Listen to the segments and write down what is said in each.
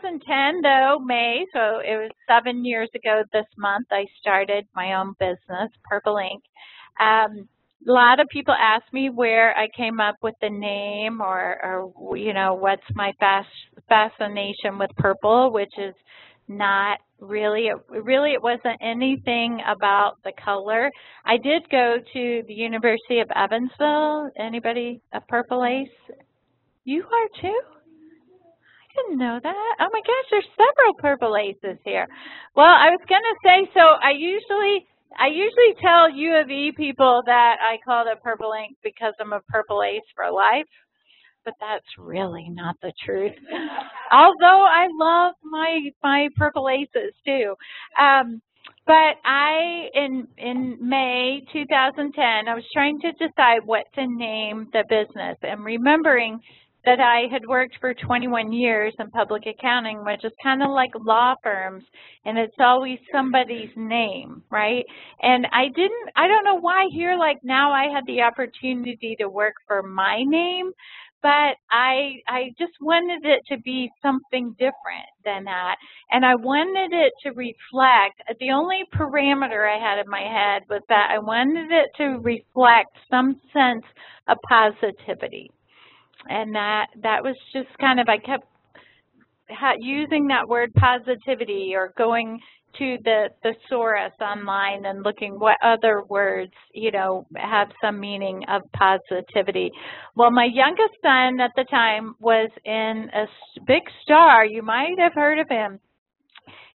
2010, though, May, so it was seven years ago this month, I started my own business, Purple Ink. Um, a lot of people ask me where I came up with the name or, or you know, what's my fas fascination with purple, which is not really, it, really it wasn't anything about the color. I did go to the University of Evansville. Anybody a purple ace? You are too? Didn't know that. Oh my gosh, there's several purple aces here. Well, I was going to say, so I usually I usually tell U of E people that I call it purple ink because I'm a purple ace for life, but that's really not the truth. Although I love my my purple aces too. Um, but I, in in May 2010, I was trying to decide what to name the business and remembering that I had worked for 21 years in public accounting, which is kind of like law firms, and it's always somebody's name, right? And I didn't, I don't know why here, like now I had the opportunity to work for my name, but I, I just wanted it to be something different than that. And I wanted it to reflect, the only parameter I had in my head was that I wanted it to reflect some sense of positivity and that that was just kind of I kept using that word positivity or going to the thesaurus online and looking what other words, you know, have some meaning of positivity. Well, my youngest son at the time was in a big star. You might have heard of him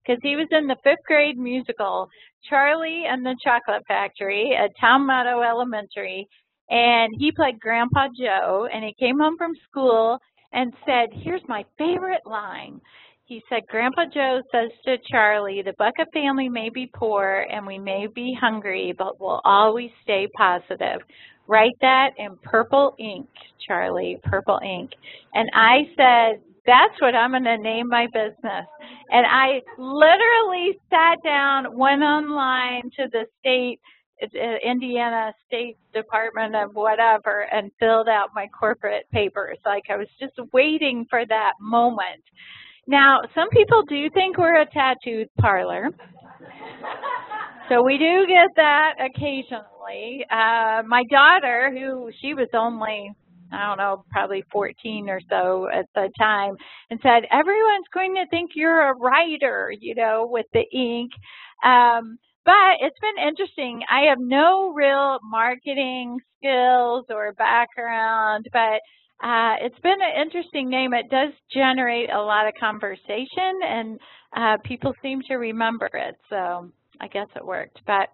because he was in the fifth grade musical, Charlie and the Chocolate Factory at Towne Meadow Elementary and he played Grandpa Joe, and he came home from school and said, here's my favorite line. He said, Grandpa Joe says to Charlie, the Bucket family may be poor and we may be hungry, but we'll always stay positive. Write that in purple ink, Charlie, purple ink. And I said, that's what I'm going to name my business. And I literally sat down, went online to the state Indiana State Department of whatever and filled out my corporate papers. Like I was just waiting for that moment. Now, some people do think we're a tattoo parlor. so we do get that occasionally. Uh, my daughter, who she was only I don't know, probably 14 or so at the time, and said, everyone's going to think you're a writer, you know, with the ink. Um, but it's been interesting. I have no real marketing skills or background, but uh, it's been an interesting name. It does generate a lot of conversation, and uh, people seem to remember it. So I guess it worked. But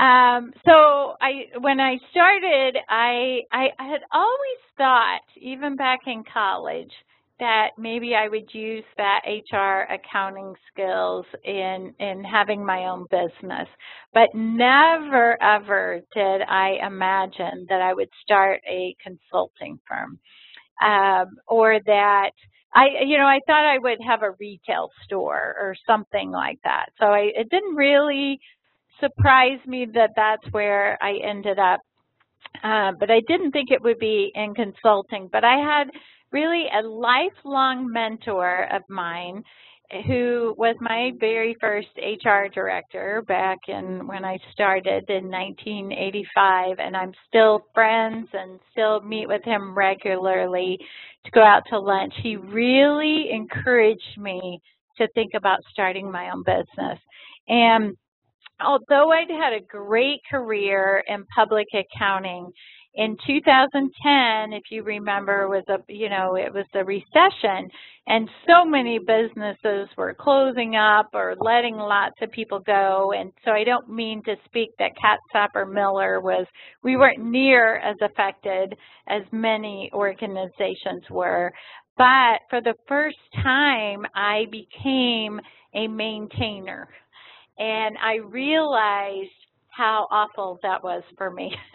um, so I, when I started, I, I, I had always thought, even back in college, that maybe I would use that HR accounting skills in, in having my own business. But never, ever did I imagine that I would start a consulting firm um, or that I, you know, I thought I would have a retail store or something like that. So I, it didn't really surprise me that that's where I ended up. Uh, but I didn't think it would be in consulting. But I had really a lifelong mentor of mine who was my very first HR director back in when I started in 1985 and I'm still friends and still meet with him regularly to go out to lunch. He really encouraged me to think about starting my own business. And although I'd had a great career in public accounting, in 2010, if you remember, was a you know it was a recession, and so many businesses were closing up or letting lots of people go. And so I don't mean to speak that Katz Sapper Miller was we weren't near as affected as many organizations were, but for the first time, I became a maintainer, and I realized how awful that was for me.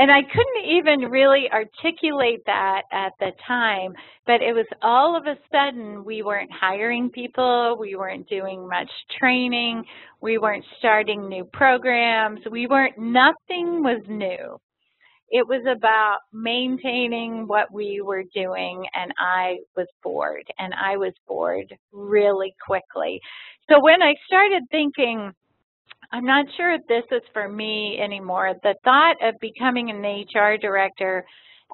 and I couldn't even really articulate that at the time, but it was all of a sudden we weren't hiring people, we weren't doing much training, we weren't starting new programs, we weren't, nothing was new. it was about maintaining what we were doing and I was bored and I was bored really quickly. So when I started thinking, I'm not sure if this is for me anymore, the thought of becoming an HR director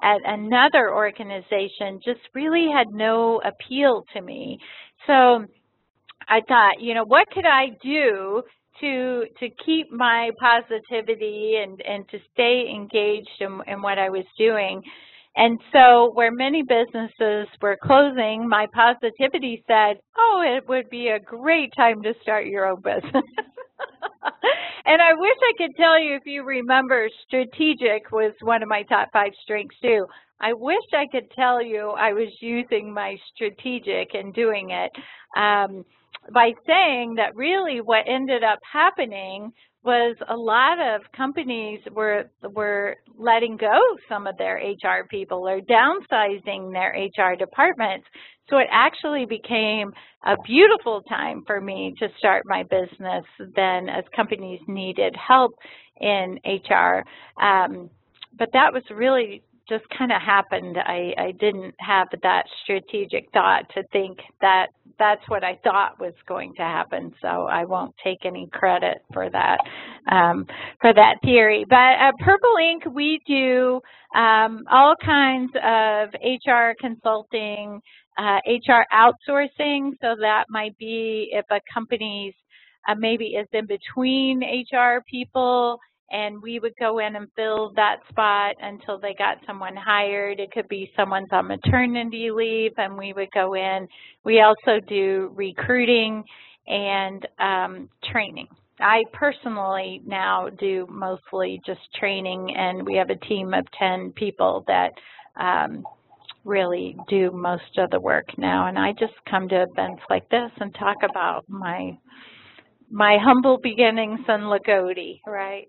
at another organization just really had no appeal to me. So I thought, you know, what could I do to to keep my positivity and and to stay engaged in, in what I was doing. And so where many businesses were closing, my positivity said, oh, it would be a great time to start your own business. and I wish I could tell you if you remember, strategic was one of my top five strengths too. I wish I could tell you I was using my strategic and doing it. Um, by saying that really what ended up happening was a lot of companies were were letting go some of their HR people or downsizing their HR departments. So it actually became a beautiful time for me to start my business then as companies needed help in HR. Um, but that was really just kind of happened. I, I didn't have that strategic thought to think that that's what I thought was going to happen. So I won't take any credit for that um, for that theory. But at Purple Ink, we do um, all kinds of HR consulting, uh, HR outsourcing. So that might be if a company's uh, maybe is in between HR people and we would go in and fill that spot until they got someone hired. It could be someone's on maternity leave and we would go in. We also do recruiting and um, training. I personally now do mostly just training and we have a team of 10 people that um, really do most of the work now and I just come to events like this and talk about my my humble beginnings in Lagodi, right?